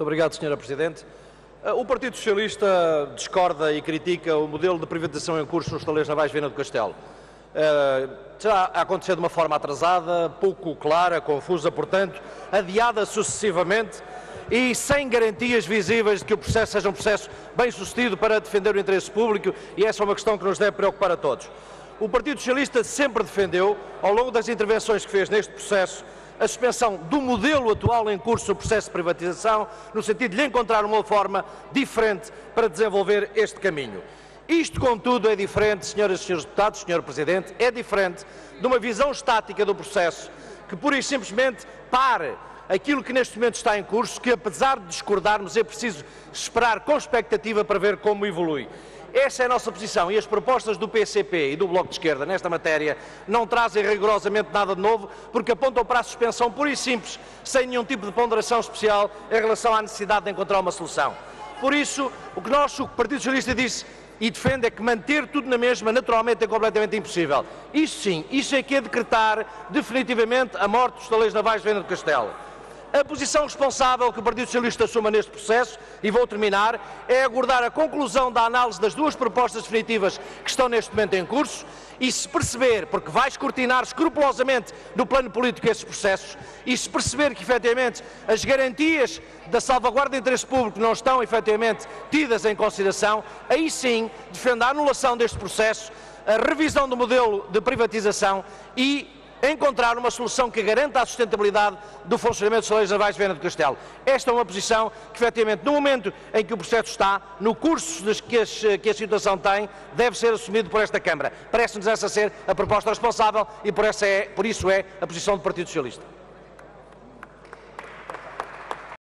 Muito obrigado, Sra. Presidente. Eh, o Partido Socialista discorda e critica o modelo de privatização em curso nos taleiros navais Viana do Castelo. Já aconteceu de uma forma atrasada, pouco clara, confusa, portanto, adiada sucessivamente e sem garantias visíveis de que o processo seja um processo bem sucedido para defender o interesse público e essa é uma questão que nos deve preocupar a todos. O Partido Socialista sempre defendeu, ao longo das intervenções que fez neste processo, a suspensão do modelo atual em curso do processo de privatização, no sentido de lhe encontrar uma forma diferente para desenvolver este caminho. Isto, contudo, é diferente, senhoras e senhores deputados, senhor Presidente, é diferente de uma visão estática do processo que, pura e simplesmente, pare aquilo que neste momento está em curso, que apesar de discordarmos é preciso esperar com expectativa para ver como evolui. Essa é a nossa posição e as propostas do PCP e do Bloco de Esquerda nesta matéria não trazem rigorosamente nada de novo, porque apontam para a suspensão pura e simples, sem nenhum tipo de ponderação especial em relação à necessidade de encontrar uma solução. Por isso, o que nós, o Partido Socialista disse e defende é que manter tudo na mesma naturalmente é completamente impossível. Isso sim, isso é que é decretar definitivamente a morte dos taleiros navais de Venda do Castelo. A posição responsável que o Partido Socialista assuma neste processo, e vou terminar, é aguardar a conclusão da análise das duas propostas definitivas que estão neste momento em curso e se perceber, porque vai escrutinar escrupulosamente no plano político esses processos, e se perceber que efetivamente as garantias da salvaguarda do interesse público não estão efetivamente tidas em consideração, aí sim defende a anulação deste processo, a revisão do modelo de privatização e encontrar uma solução que garanta a sustentabilidade do funcionamento dos Leis Navais de Viana do Castelo. Esta é uma posição que, efetivamente, no momento em que o processo está, no curso que, as, que a situação tem, deve ser assumido por esta Câmara. Parece-nos essa ser a proposta responsável e por, é, por isso é a posição do Partido Socialista.